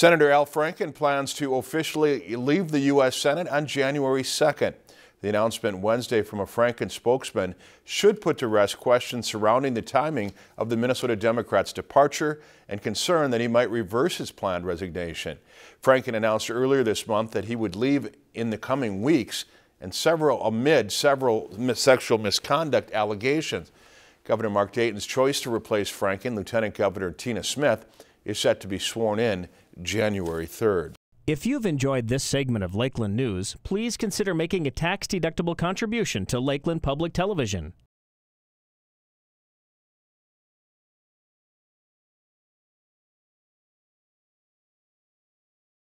Senator Al Franken plans to officially leave the U.S. Senate on January 2nd. The announcement Wednesday from a Franken spokesman should put to rest questions surrounding the timing of the Minnesota Democrats' departure and concern that he might reverse his planned resignation. Franken announced earlier this month that he would leave in the coming weeks and several amid several sexual misconduct allegations. Governor Mark Dayton's choice to replace Franken, Lieutenant Governor Tina Smith, is set to be sworn in January 3rd. If you've enjoyed this segment of Lakeland News, please consider making a tax-deductible contribution to Lakeland Public Television.